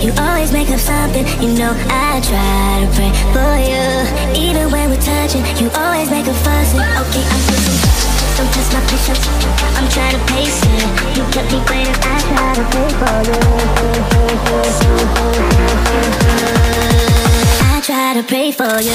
you always make up something. You know I try to pray for you. Even when we're touching, you always make a fuss. Okay, I'm pushing. Don't test my patience. I'm trying to pace it. You kept me waiting. I try to pray for you. I try to pray for you.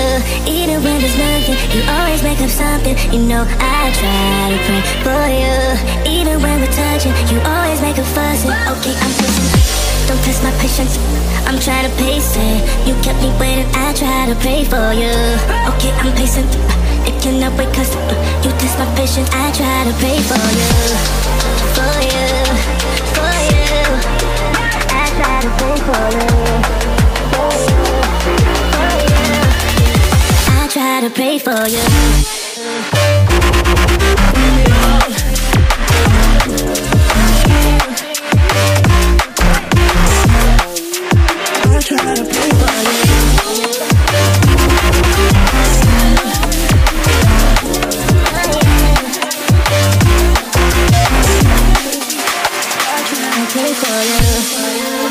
Even when there's nothing, you always make up something. You know I try to pray for you. Even when we're touching, you always make a fuss. Okay, I'm pushing. Don't test my patience. I'm trying to pace it. You kept me waiting. I try to pray for you. Okay, I'm pacing. It cannot wait cause you test my patience. I try to pray for you. For you. To pray for you, for you,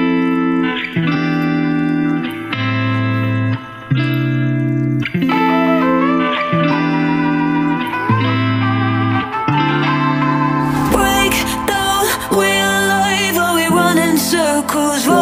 Cause